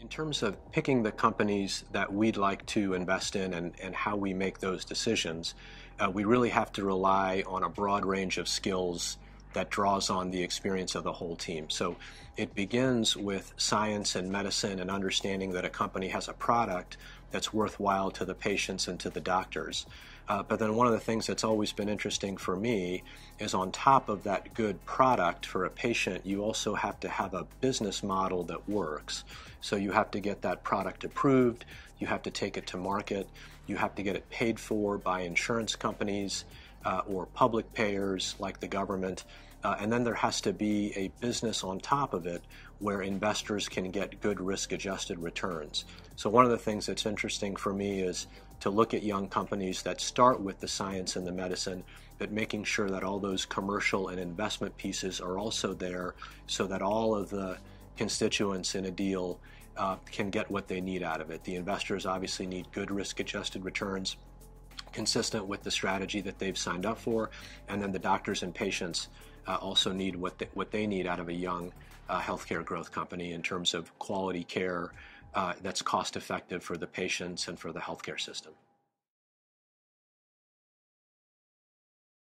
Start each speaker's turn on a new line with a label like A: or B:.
A: In terms of picking the companies that we'd like to invest in and, and how we make those decisions, uh, we really have to rely on a broad range of skills that draws on the experience of the whole team. So it begins with science and medicine and understanding that a company has a product that's worthwhile to the patients and to the doctors. Uh, but then one of the things that's always been interesting for me is on top of that good product for a patient, you also have to have a business model that works. So you have to get that product approved, you have to take it to market, you have to get it paid for by insurance companies uh, or public payers like the government. Uh, and then there has to be a business on top of it where investors can get good risk adjusted returns. So, one of the things that's interesting for me is to look at young companies that start with the science and the medicine, but making sure that all those commercial and investment pieces are also there so that all of the constituents in a deal uh, can get what they need out of it. The investors obviously need good risk adjusted returns consistent with the strategy that they've signed up for, and then the doctors and patients uh, also need what they, what they need out of a young uh, healthcare growth company in terms of quality care uh, that's cost effective for the patients and for the healthcare system.